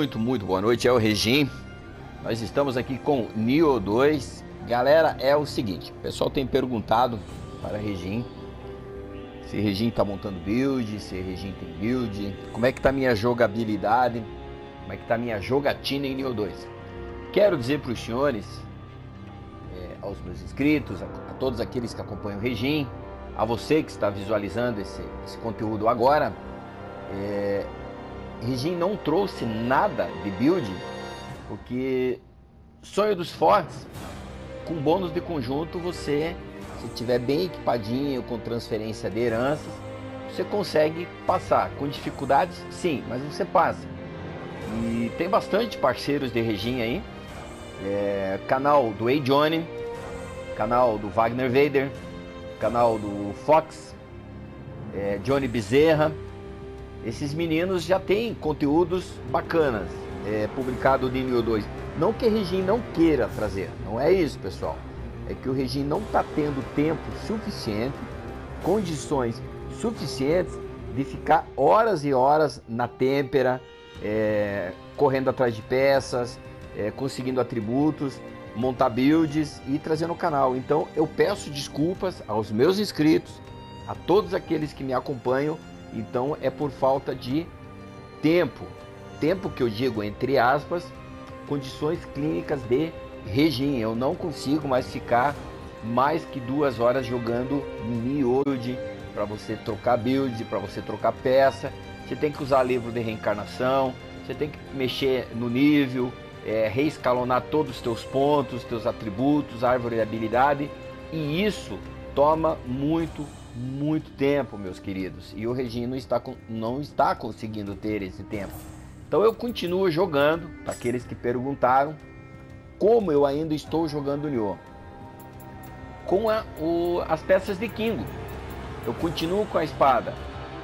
Muito, muito boa noite, é o Regim. Nós estamos aqui com Neo 2. Galera, é o seguinte, o pessoal tem perguntado para Regim se Regim está montando build, se Regim tem build, como é que tá minha jogabilidade, como é que tá minha jogatina em Neo 2. Quero dizer para os senhores, é, aos meus inscritos, a, a, todos aqueles que acompanham o Regim, a você que está visualizando esse, esse conteúdo agora, é, Regin não trouxe nada de build, porque sonho dos fortes, com bônus de conjunto, você, se tiver bem equipadinho, com transferência de heranças, você consegue passar. Com dificuldades, sim, mas você passa. E tem bastante parceiros de Regin aí. É, canal do A. Johnny, canal do Wagner Vader, canal do Fox, é, Johnny Bezerra esses meninos já têm conteúdos bacanas é, publicado no Neo 2. Não que o Regim não queira trazer, não é isso, pessoal. É que o Regim não está tendo tempo suficiente, condições suficientes de ficar horas e horas na têmpera, é, correndo atrás de peças, é, conseguindo atributos, montar builds e trazer no canal. Então eu peço desculpas aos meus inscritos, a todos aqueles que me acompanham então é por falta de tempo. Tempo que eu digo entre aspas, condições clínicas de regime. Eu não consigo mais ficar mais que duas horas jogando build para você trocar build, para você trocar peça. Você tem que usar livro de reencarnação, você tem que mexer no nível, é, reescalonar todos os teus pontos, teus atributos, árvore de habilidade. E isso toma muito muito tempo, meus queridos. E o Regino não está, não está conseguindo ter esse tempo. Então eu continuo jogando, para aqueles que perguntaram, como eu ainda estou jogando Nioh. Com a, o, as peças de Kingo. Eu continuo com a espada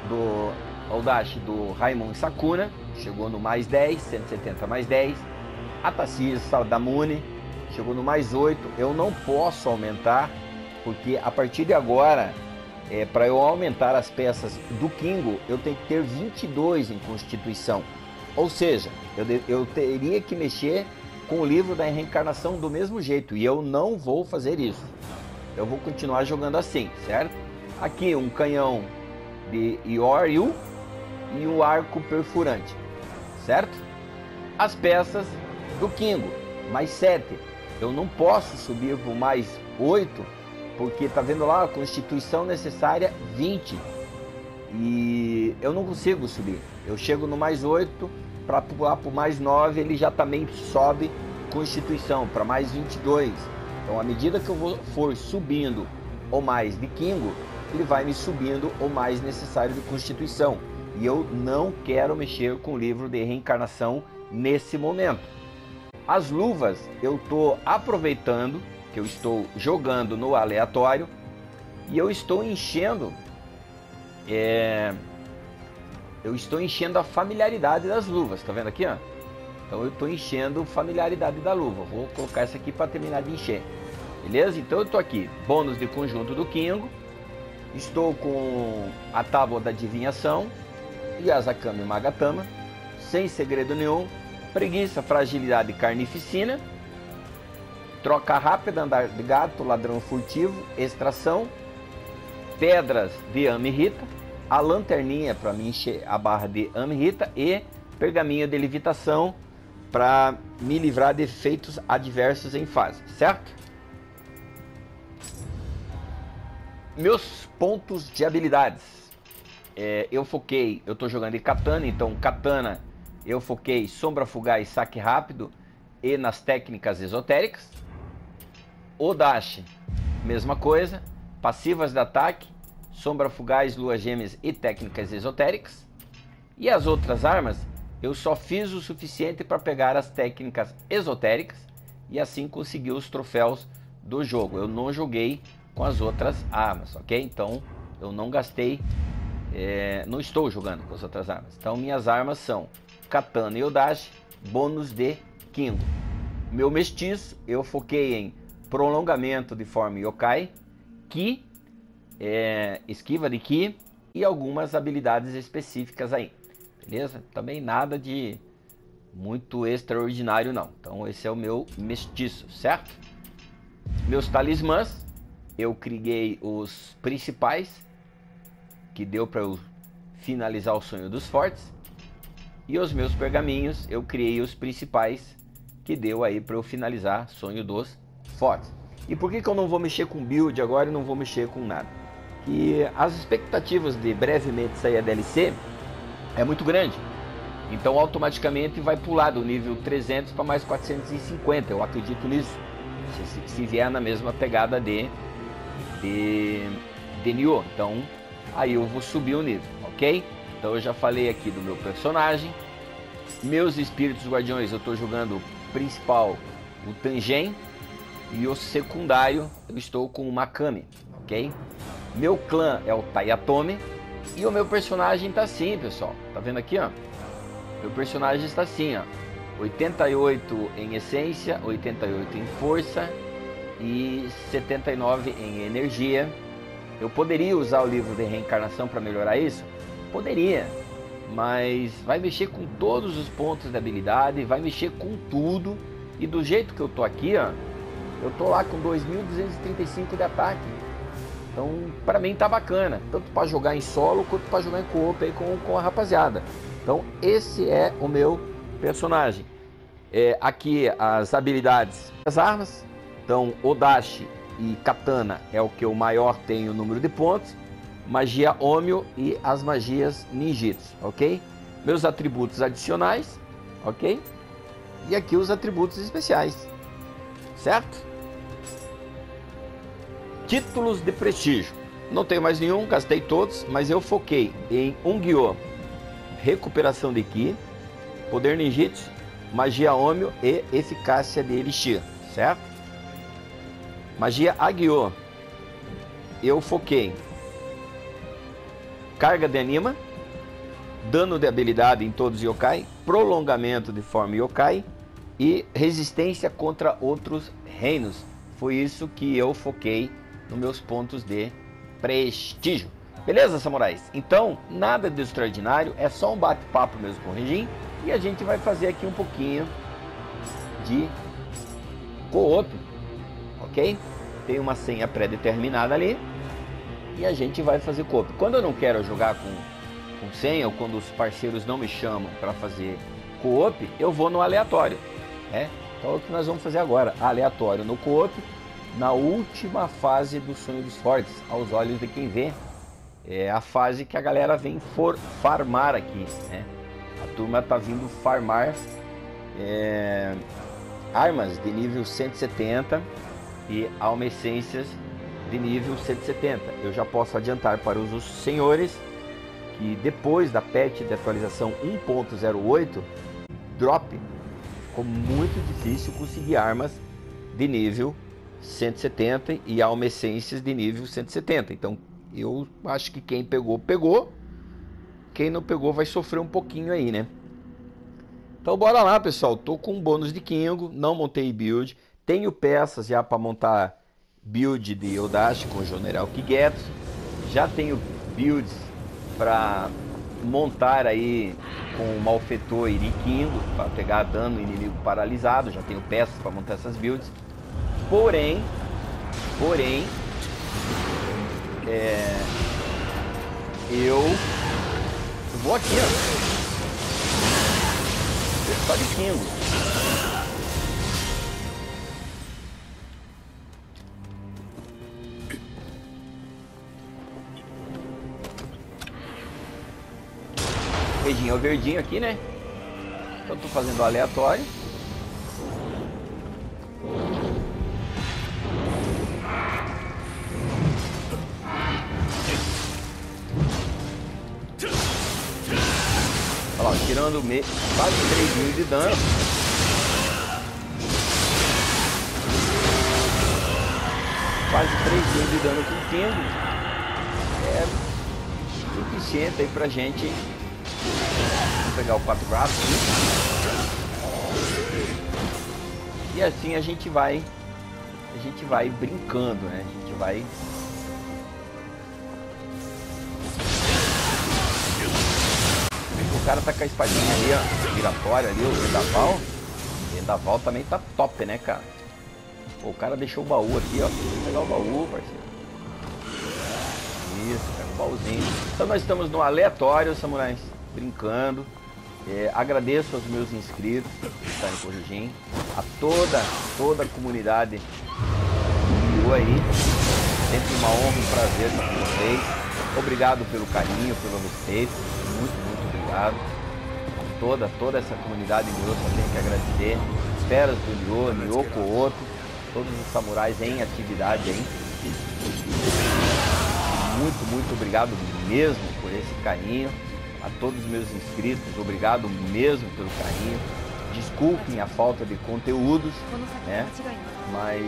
do Audace do Raimon Sakuna, chegou no mais 10, 170 mais 10. A Tassis Saldamune chegou no mais 8. Eu não posso aumentar, porque a partir de agora é, para eu aumentar as peças do Kingo, eu tenho que ter 22 em Constituição. Ou seja, eu, eu teria que mexer com o livro da reencarnação do mesmo jeito. E eu não vou fazer isso. Eu vou continuar jogando assim, certo? Aqui um canhão de Yoryu e o arco perfurante, certo? As peças do Kingo, mais 7. Eu não posso subir por mais 8 porque tá vendo lá a constituição necessária 20 e eu não consigo subir. Eu chego no mais 8 para pular para mais 9, ele já também sobe constituição para mais 22. Então, à medida que eu vou, for subindo o mais de Kingo, ele vai me subindo o mais necessário de constituição. E eu não quero mexer com o livro de reencarnação nesse momento. As luvas eu estou aproveitando que eu estou jogando no aleatório e eu estou enchendo é, eu estou enchendo a familiaridade das luvas, tá vendo aqui, ó? Então eu estou enchendo familiaridade da luva. Vou colocar essa aqui para terminar de encher. Beleza? Então eu estou aqui, bônus de conjunto do Kingo. Estou com a tábua da adivinhação e Asakami Magatama, sem segredo nenhum, preguiça, fragilidade e carnificina troca rápida, andar de gato, ladrão furtivo, extração, pedras de Amrita, a lanterninha para me encher a barra de Amrita e pergaminho de levitação para me livrar de efeitos adversos em fase, certo? Meus pontos de habilidades. É, eu foquei, eu estou jogando em katana, então katana eu foquei sombra fugaz, saque rápido e nas técnicas esotéricas. Odashi, mesma coisa. Passivas de ataque, sombra fugaz, lua gêmeas e técnicas esotéricas. E as outras armas, eu só fiz o suficiente para pegar as técnicas esotéricas e assim conseguir os troféus do jogo. Eu não joguei com as outras armas, ok? Então eu não gastei, é, não estou jogando com as outras armas. Então minhas armas são Katana e Odashi, bônus de Kingo. Meu mestiço, eu foquei em prolongamento de forma yokai, ki, é, esquiva de ki e algumas habilidades específicas aí, beleza? Também nada de muito extraordinário não. Então esse é o meu mestiço, certo? Meus talismãs, eu criei os principais que deu para eu finalizar o sonho dos fortes. E os meus pergaminhos, eu criei os principais que deu aí para eu finalizar sonho dos fortes. E por que, que eu não vou mexer com build agora e não vou mexer com nada? Que as expectativas de brevemente sair a DLC é muito grande. Então automaticamente vai pular do nível 300 para mais 450. Eu acredito nisso. Se, se vier na mesma pegada de, de, de Nioh. Então aí eu vou subir o nível, ok? Então eu já falei aqui do meu personagem. Meus espíritos guardiões, eu estou jogando principal, o Tangen. E o secundário, eu estou com o Makami, ok? Meu clã é o Tayatomi. E o meu personagem tá assim, pessoal. Tá vendo aqui, ó? Meu personagem está assim, ó. 88 em essência, 88 em força e 79 em energia. Eu poderia usar o livro de reencarnação para melhorar isso? Poderia, mas vai mexer com todos os pontos da habilidade, vai mexer com tudo. E do jeito que eu tô aqui, ó, eu tô lá com 2.235 de ataque. Então, para mim tá bacana, tanto para jogar em solo quanto para jogar em co-op aí com, com a rapaziada. Então esse é o meu personagem. É, aqui as habilidades das armas. Então Odashi e Katana é o que eu maior tenho o número de pontos. Magia Omio e as magias Ninjitsu, ok? Meus atributos adicionais, ok? E aqui os atributos especiais, certo? Títulos de prestígio. Não tenho mais nenhum, gastei todos, mas eu foquei em Ungyo, recuperação de Ki, poder ninjitsu, magia Omio e eficácia de Elixir, certo? Magia Agyo, eu foquei carga de anima, dano de habilidade em todos os yokai, prolongamento de forma yokai e resistência contra outros reinos. Foi isso que eu foquei nos meus pontos de prestígio. Beleza, samurais? Então, nada de extraordinário, é só um bate-papo mesmo com o Regim. E a gente vai fazer aqui um pouquinho de co-op, ok? Tem uma senha pré-determinada ali e a gente vai fazer co-op. Quando eu não quero jogar com, com senha ou quando os parceiros não me chamam para fazer co-op, eu vou no aleatório, né? Então é o que nós vamos fazer agora, aleatório no co-op, na última fase do Sonho dos Fortes, aos olhos de quem vê é a fase que a galera vem for farmar aqui, né? A turma tá vindo farmar é, armas de nível 170 e alma essências de nível 170. Eu já posso adiantar para os senhores que depois da patch de atualização 1.08 drop ficou muito difícil conseguir armas de nível 170 e alma essências de nível 170. Então eu acho que quem pegou, pegou. Quem não pegou vai sofrer um pouquinho aí, né? Então bora lá, pessoal. Tô com um bônus de Kingo, não montei build. Tenho peças já para montar build de Odashi com o General Kigetsu. Já tenho builds para montar aí com o Malfetor Kingo para pegar dano inimigo paralisado. Já tenho peças para montar essas builds. Porém, porém, é, eu vou aqui, ó. Só de Kingo. É o verdinho aqui, né? Então tô fazendo aleatório. Olha lá, tirando me... quase 3 mil de dano. Quase 3 mil de dano com o Kingo. É suficiente aí pra gente. Pegar o 4 braços. E assim a gente vai. A gente vai brincando, né? A gente vai cara tá com a espadinha ali, ó, giratória ali, o vendaval. O vendaval também tá top, né, cara? Pô, o cara deixou o baú aqui, ó. Vou pegar o baú, parceiro. Isso, pega o baúzinho. Então nós estamos no aleatório, samurais, brincando. É, agradeço aos meus inscritos que estarem com o Jujin, a toda, toda a comunidade que aí. Sempre uma honra, um prazer estar com vocês. Obrigado pelo carinho, pelo respeito. Muito, muito obrigado. Toda, toda essa comunidade Nioh só tenho que agradecer. Feras do Nioh, Nioh outro, todos os samurais em atividade aí. Muito, muito obrigado mesmo por esse carinho. A todos os meus inscritos, obrigado mesmo pelo carinho. Desculpem a falta de conteúdos, né? Mas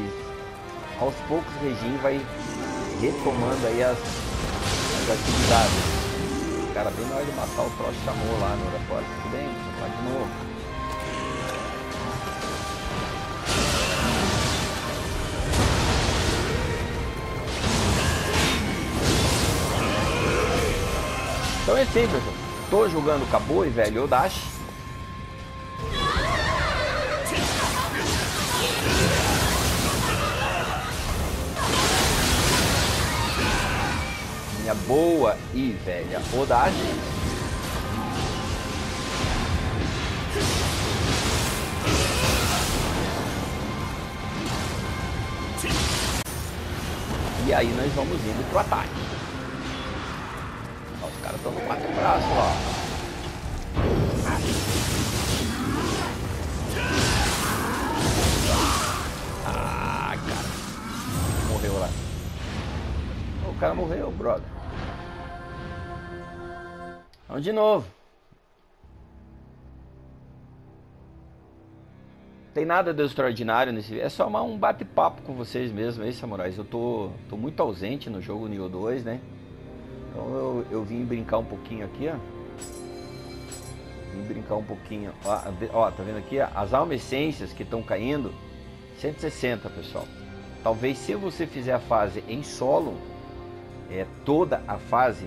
aos poucos o regime vai retomando aí as, as atividades. O cara bem na hora de matar o troço chamou lá no aeroporto. Tudo bem, vai de novo. Então é simples, tô jogando Cabo e velho Odashi. minha boa e velha rodagem. E aí nós vamos indo pro ataque. Os caras estão no quatro braços, ó. Ah, cara. Morreu lá. O cara morreu, brother. Vamos de novo. Tem nada de extraordinário nesse. É só um bate-papo com vocês mesmo aí, samurais. Eu tô, tô muito ausente no jogo Nioh 2, né? Então eu, eu vim brincar um pouquinho aqui, ó. Vim brincar um pouquinho. Ó, ó tá vendo aqui? As almas essências que estão caindo. 160, pessoal. Talvez se você fizer a fase em solo, é toda a fase,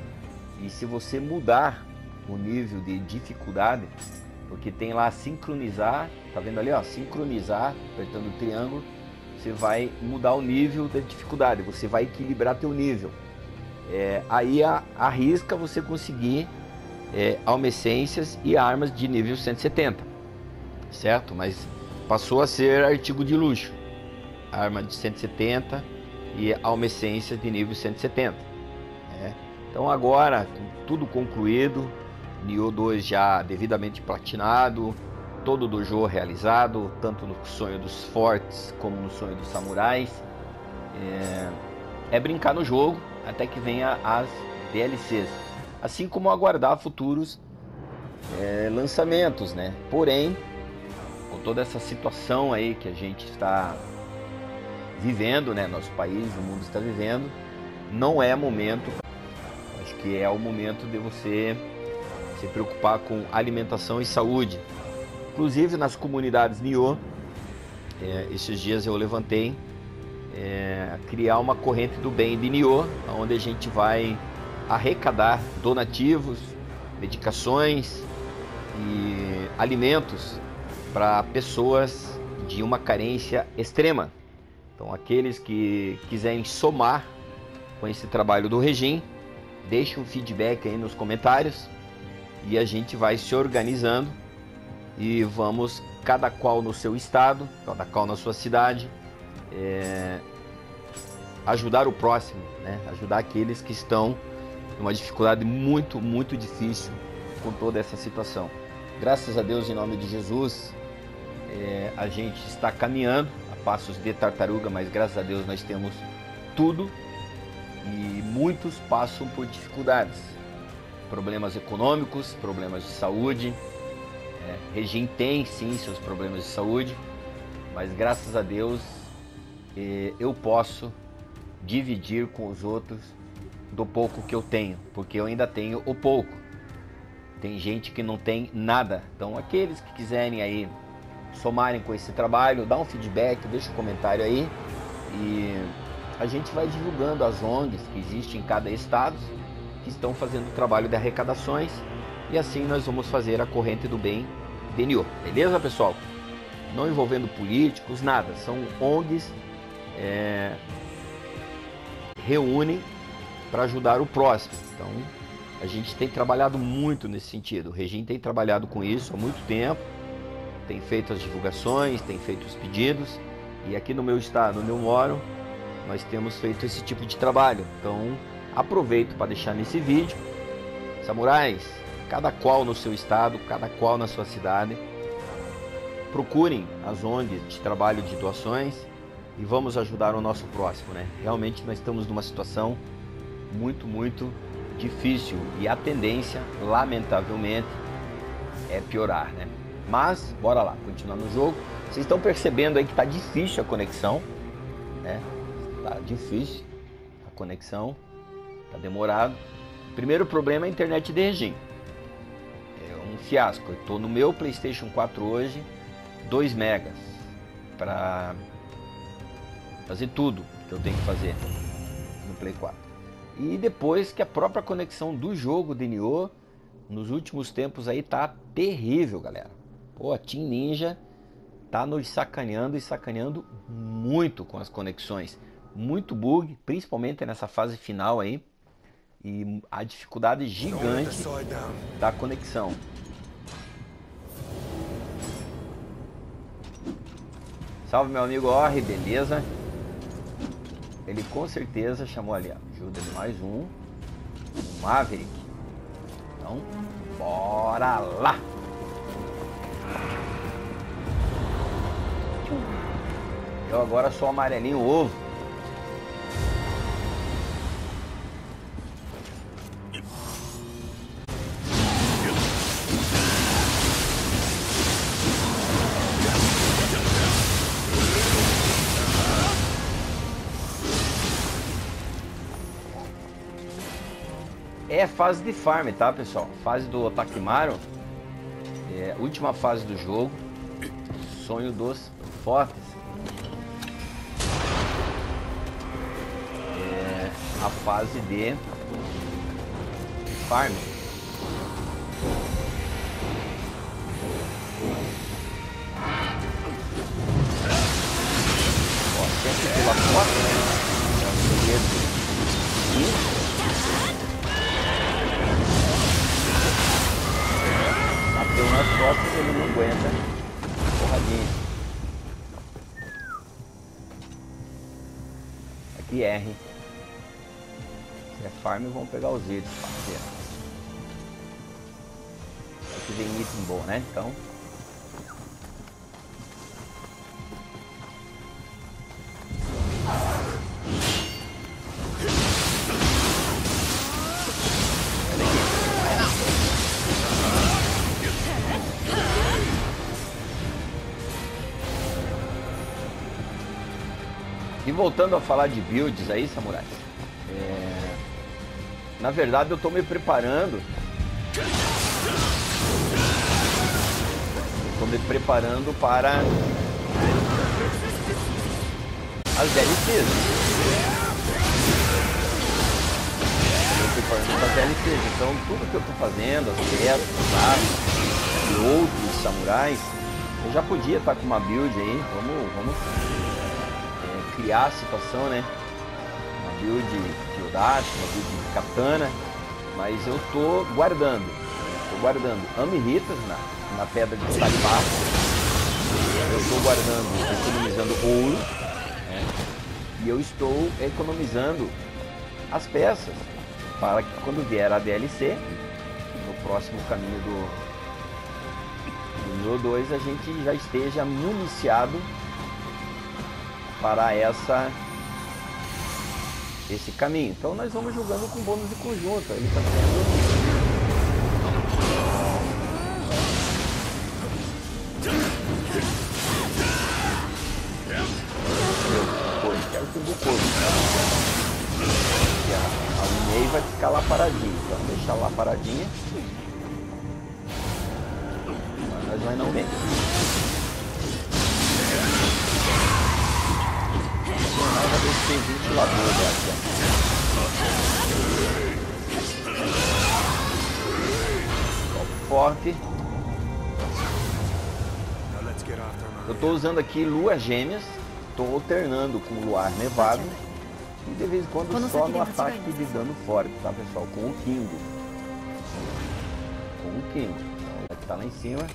e se você mudar o nível de dificuldade, porque tem lá sincronizar, tá vendo ali, ó, sincronizar, apertando o triângulo, você vai mudar o nível da dificuldade, você vai equilibrar teu nível. É, aí a, arrisca você conseguir é, e armas de nível 170, certo? Mas passou a ser artigo de luxo, arma de 170 e almessência de nível 170. Né? Então agora, tudo concluído, Nioh 2 já devidamente platinado, todo o dojo realizado, tanto no sonho dos fortes como no sonho dos samurais. É, é brincar no jogo até que venha as DLCs, assim como aguardar futuros é, lançamentos, né? Porém, com toda essa situação aí que a gente está vivendo, né? Nosso país, o mundo está vivendo, não é momento. Acho que é o momento de você se preocupar com alimentação e saúde. Inclusive nas comunidades Nioh, é, esses dias eu levantei é, criar uma corrente do bem de Nioh, onde a gente vai arrecadar donativos, medicações e alimentos para pessoas de uma carência extrema. Então, aqueles que quiserem somar com esse trabalho do regime, deixe um feedback aí nos comentários e a gente vai se organizando e vamos cada qual no seu estado, cada qual na sua cidade, é, ajudar o próximo, né? ajudar aqueles que estão numa dificuldade muito, muito difícil com toda essa situação. Graças a Deus, em nome de Jesus, é, a gente está caminhando a passos de tartaruga, mas graças a Deus nós temos tudo e muitos passam por dificuldades problemas econômicos, problemas de saúde. É, Regim tem sim seus problemas de saúde, mas graças a Deus eu posso dividir com os outros do pouco que eu tenho, porque eu ainda tenho o pouco. Tem gente que não tem nada. Então aqueles que quiserem aí somarem com esse trabalho, dá um feedback, deixa um comentário aí e a gente vai divulgando as ONGs que existem em cada estado que estão fazendo o trabalho de arrecadações E assim nós vamos fazer a corrente do bem DNO. Beleza, pessoal? Não envolvendo políticos, nada. São ONGs é, reúnem para ajudar o próximo. Então, a gente tem trabalhado muito nesse sentido. O Regime tem trabalhado com isso há muito tempo, tem feito as divulgações, tem feito os pedidos. E aqui no meu estado, onde eu moro, nós temos feito esse tipo de trabalho. Então, aproveito para deixar nesse vídeo. Samurais, cada qual no seu estado, cada qual na sua cidade, procurem as ONGs de trabalho de doações e vamos ajudar o nosso próximo, né? Realmente nós estamos numa situação muito, muito difícil e a tendência, lamentavelmente, é piorar, né? Mas, bora lá, continuar no jogo. Vocês estão percebendo aí que tá difícil a conexão, né? Tá difícil a conexão, tá demorado. Primeiro problema é a internet de regime. É um fiasco. Eu tô no meu PlayStation 4 hoje, 2 megas para fazer tudo que eu tenho que fazer no Play 4. E depois que a própria conexão do jogo DNO nos últimos tempos aí tá terrível, galera. Pô, a Team Ninja tá nos sacaneando e sacaneando muito com as conexões. Muito bug, principalmente nessa fase final aí. E a dificuldade gigante da conexão. Salve meu amigo Orre, beleza? Ele com certeza chamou ali, ó, ajuda mais um, um Maverick. Então, bora lá! Eu agora sou amarelinho ovo. É fase de farm, tá, pessoal? Fase do Otakimaru. É, última fase do jogo. Sonho dos fortes. É, a fase de farm. Ó, sempre pela porta, né? É um. Bateu nas costas ele não aguenta. Porradinha. Aqui R. Se é farm, vamos pegar os itens. Aqui vem item bom, né? Então, voltando a falar de builds aí, samurais. É... Na verdade, eu estou me preparando. Estou me preparando para as DLCs. Estou me preparando para as DLCs. Então, tudo que eu estou fazendo, as quests, tá? e outros samurais, eu já podia estar com uma build aí. Vamos, vamos a situação, né? Uma build de Odachi, uma build de Katana, mas eu tô guardando, tô guardando Amiritas na, na pedra de Talibá, eu estou guardando, economizando ouro, né? e eu estou economizando as peças para que quando vier a DLC, no próximo caminho do, do nível 2, a gente já esteja municiado para essa esse caminho. Então nós vamos jogando com bônus de conjunto. Ele está sendo quero que o corpo. A, a Linei vai ficar lá paradinha. Então deixar lá paradinha. Mas vai não vem. Jornada desse ventilador daqui. forte. Eu estou usando aqui luas gêmeas. Estou alternando com luar nevado. E de vez em quando, quando só no ataque de dano forte, tá pessoal? Com o King. Com o King. Então, tá lá em cima.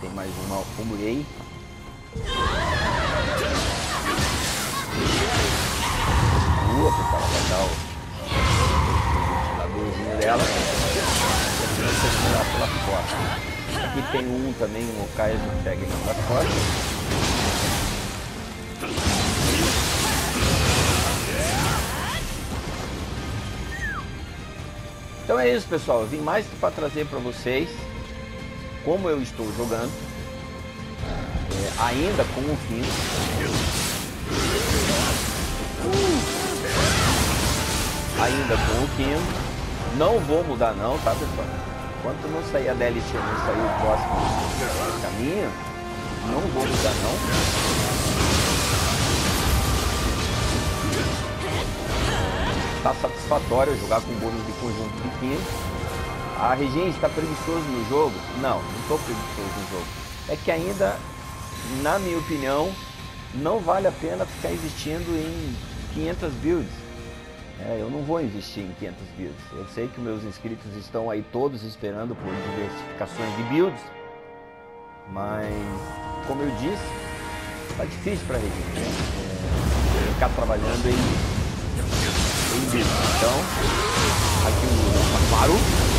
Tem mais uma Umurei. Boa, pessoal, vai dar o ventiladorzinho dela. pela porta. Aqui tem um também, um Okai, a gente pega aqui da porta. Então é isso, pessoal. Eu vim mais para trazer para vocês como eu estou jogando, é, ainda com o fim. Ainda com o Kino. Não vou mudar não, tá pessoal? Enquanto não sair a DLC, não sair o próximo caminho, não vou mudar não. Tá satisfatório jogar com bônus de conjunto de 15 a Regina está preguiçoso no jogo? Não, não estou preguiçoso no jogo. É que ainda, na minha opinião, não vale a pena ficar investindo em 500 builds. É, eu não vou investir em 500 builds. Eu sei que meus inscritos estão aí todos esperando por diversificações de builds. Mas, como eu disse, está difícil para a né? é, ficar trabalhando em, em builds. Então, aqui o Maru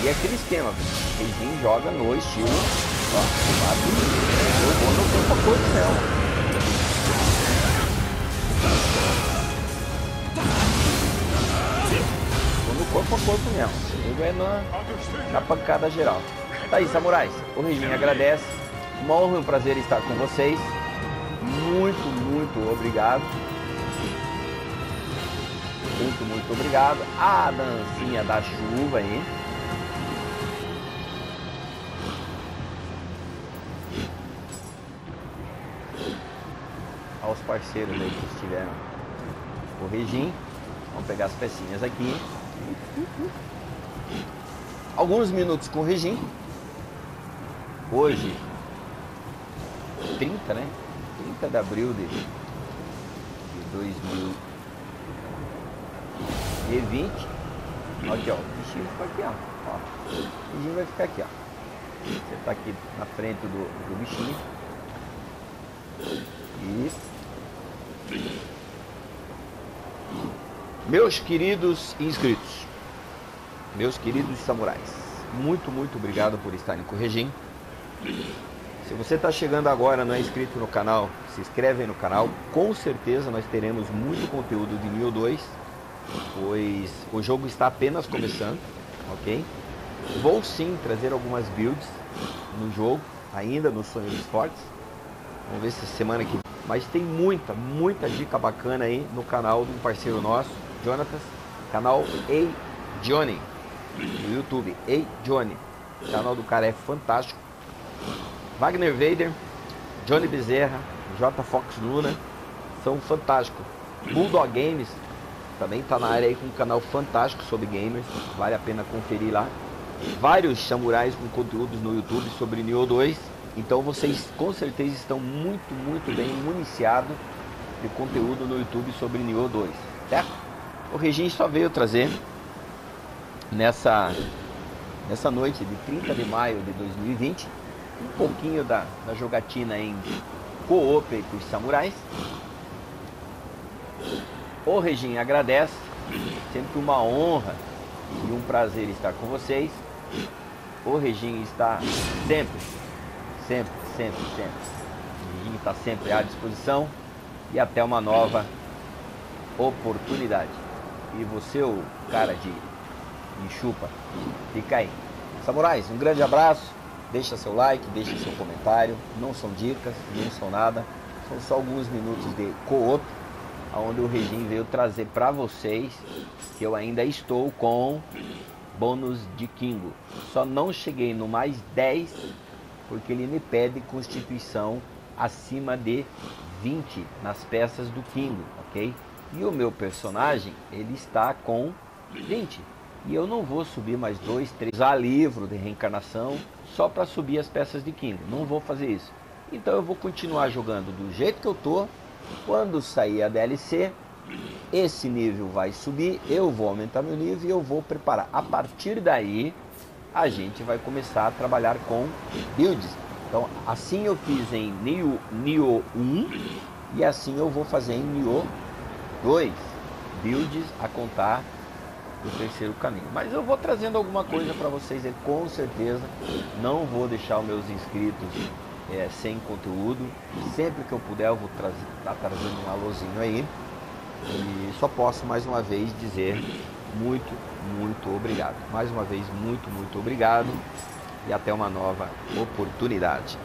E é aquele esquema, Reijin joga no estilo, ó, eu vou no tempo a cor do céu. No corpo a corpo mesmo, eu é na, na pancada geral. Tá aí, samurais, o Reijin agradece, uma honra e um prazer estar com vocês. Muito, muito obrigado. Muito, muito obrigado. A dancinha da chuva aí. Parceiros aí que estiveram. O Regim. Vamos pegar as pecinhas aqui. Alguns minutos com o Regim. Hoje, 30, né? 30 de abril de, de 2000 e 20 Aqui, ó. O bichinho fica aqui, ó. ó. O bichinho vai ficar aqui, ó. Você tá aqui na frente do, do bichinho. E... Meus queridos inscritos, meus queridos samurais, muito, muito obrigado por estarem com o Regim. Se você está chegando agora não é inscrito no canal, se inscreve no canal. Com certeza nós teremos muito conteúdo de Neo 2 pois o jogo está apenas começando, ok? Vou sim trazer algumas builds no jogo, ainda no Sonho Esportes. Vamos ver se semana que Mas tem muita, muita dica bacana aí no canal de um parceiro nosso, Jonatas, canal Ei Johnny, no YouTube, Ei Johnny. O canal do cara é fantástico. Wagner Vader, Johnny Bezerra, J Fox Luna, são fantásticos. Bulldog Games, também está na área aí com um canal fantástico sobre gamers, vale a pena conferir lá. Vários samurais com conteúdos no YouTube sobre Nioh 2. Então vocês com certeza estão muito, muito bem municiados de conteúdo no YouTube sobre Nioh 2, certo? O Regine só veio trazer nessa, nessa noite de 30 de maio de 2020 um pouquinho da, da jogatina em co-op com os samurais o Regim agradece, sempre uma honra e um prazer estar com vocês. O Regim está sempre, sempre, sempre, sempre. O Regim está sempre à disposição e até uma nova oportunidade. E você, o cara de, de chupa, fica aí. Samurais, um grande abraço. Deixa seu like, deixa seu comentário. Não são dicas, não são nada. São só alguns minutos de co-op onde o Regim veio trazer para vocês que eu ainda estou com bônus de Kingo. Só não cheguei no mais 10 porque ele me pede constituição acima de 20 nas peças do Kingo, ok? E o meu personagem, ele está com 20. E eu não vou subir mais dois, três, usar livro de reencarnação só para subir as peças de Kingo. Não vou fazer isso. Então eu vou continuar jogando do jeito que eu tô. Quando sair a DLC, esse nível vai subir, eu vou aumentar meu nível e eu vou preparar. A partir daí, a gente vai começar a trabalhar com builds. Então, assim eu fiz em Neo, Neo 1 e assim eu vou fazer em Neo 2. Builds a contar do terceiro caminho. Mas eu vou trazendo alguma coisa para vocês aí, com certeza. Não vou deixar os meus inscritos é, sem conteúdo. Sempre que eu puder, eu vou estar tá trazendo um alôzinho aí. E só posso mais uma vez dizer muito, muito obrigado. Mais uma vez, muito, muito obrigado e até uma nova oportunidade.